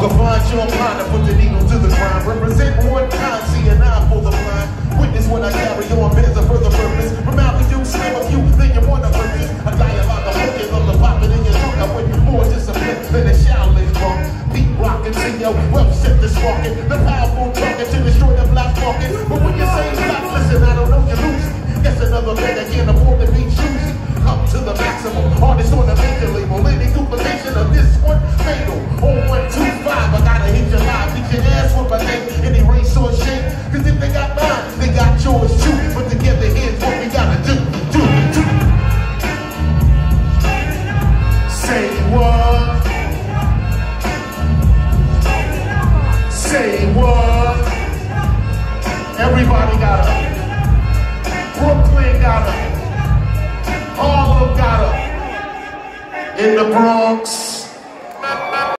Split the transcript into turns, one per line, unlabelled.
your mind to put the needle to the grind. Represent one kind, see an eye for the blind. Witness when I carry on, bears a further purpose. Out the you slam a few, then you wanna purchase. A dialogue, a focus on the pocket in your trunk. I went more discipline than a Shaolin monk. Deep rockin', see your well set the sparking. The powerful talking to destroy the black market. But when you say stop, listen, I don't know you're losing. Guess another beggar can't afford to be. Up. Brooklyn got up. Harlem got up. In the Bronx.